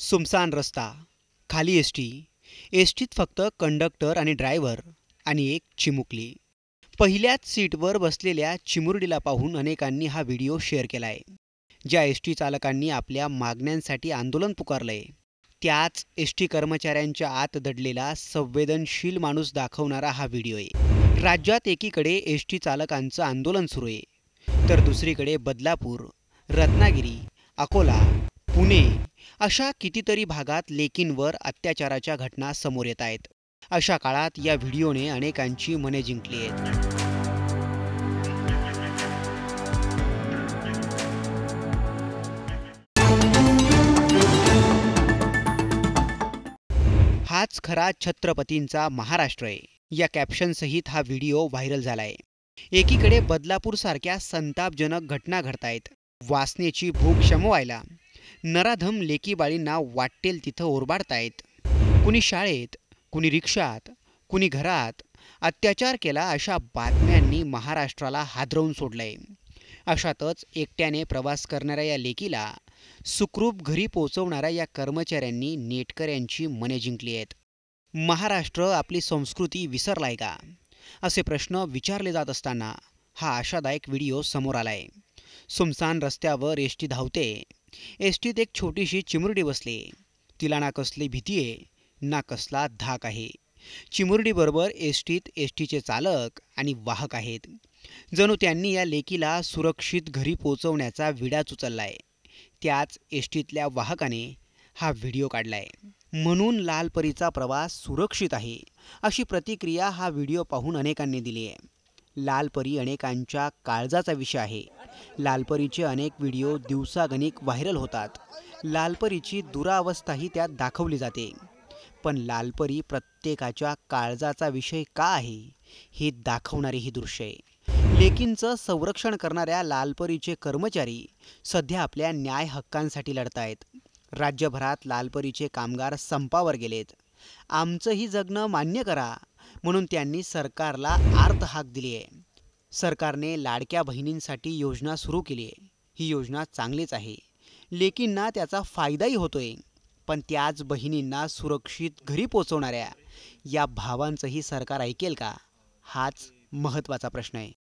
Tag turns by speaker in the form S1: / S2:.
S1: सुमसान रस्ता. खाली S T S टीत फक्त कंडक्टर आणि ड्रायव्हर आणि एक चिमुकली. पहिल्याच सीटवर बसलेल्या चिमुरडीला पाहून अनेकांनी हा व्हिडिओ शेअर केला आहे ज्या एस टी चालकांनी आपल्या मागण्यांसाठी आंदोलन पुकारलंय त्याच एस टी कर्मचाऱ्यांच्या आत दडलेला संवेदनशील माणूस दाखवणारा हा व्हिडिओ आहे. राज्यात एकीकडे एस टी चालकांचं आंदोलन सुरू आहे तर दुसरीकडे बदलापूर रत्नागिरी अकोला पुणे. अशा कितीतरी भागात लेकींवर अत्याचाराच्या घटना समोर येत आहेत. अशा काळात या व्हिडिओने अनेकांची मने जिंकली आहेत. हाच खरा छत्रपतींचा महाराष्ट्र आहे. या कॅप्शनसहित हा व्हिडिओ व्हायरल झालाय. एकीकडे बदलापूरसारख्या संतापजनक घटना घडतायत. वासनेची भूक शमवायला. नराधम लेकीबाळींना वाटेल तिथं ओरबाडतायत. कुणी शाळेत कुणी रिक्षात कुणी घरात अत्याचार केला अशा बातम्यांनी महाराष्ट्राला हादरवून सोडलंय. अशातच एकट्याने प्रवास करणाऱ्या या लेकीला सुखरूप घरी पोचवणाऱ्या या कर्मचाऱ्यांनी नेटकऱ्यांची मने जिंकली आहेत. महाराष्ट्र आपली संस्कृती विसरलाय का? असे प्रश्न विचारले जात असताना हा आशादायक व्हिडिओ समोर आलाय. सुमसान रस्त्यावर एसटी धावते एस टीत एक छोटीशी चिमुरडी बसली. तिला ना कसली भीती आहे ना कसला धाक आहे. चिमुरडीबरोबर एस टीत एस टीचे चालक आणि वाहक आहेत. जणू त्यांनी या लेकीला सुरक्षित घरी पोचवण्याचा विडाच उचललाय त्याच एस टीतल्या वाहकाने हा व्हिडिओ काढलाय. म्हणून लालपरीचा प्रवास सुरक्षित आहे अशी प्रतिक्रिया हा व्हिडिओ पाहून अनेकांनी दिली आहे लालपरी अनेकांच्या काळजाचा विषय आहे. लालपरीचे अनेक व्हिडिओ दिवसागणिक व्हायरल होतात. लालपरीची दुरावस्थाही त्यात दाखवली जाते. पण लालपरी प्रत्येकाच्या काळजाचा विषय का आहे? हे दाखवणारी ही दृश्य आहे. लेकींचं संरक्षण करणाऱ्या लालपरीचे कर्मचारी सध्या आपल्या न्याय हक्कांसाठी लढतायत. राज्यभरात लालपरीचे कामगार संपावर गेलेत. आमचंही जगणं मान्य करा म्हणून त्यांनी सरकारला आर्त हाक दिली आहे सरकारने लाडक्या बहिणींसाठी योजना सुरू केली आहे. ही योजना चांगलीच आहे. लेकींना त्याचा फायदाही होतोय. पण त्याच बहिणींना सुरक्षित घरी पोचवणाऱ्या या भावांचंही सरकार ऐकेल का? हाच महत्त्वाचा प्रश्न आहे.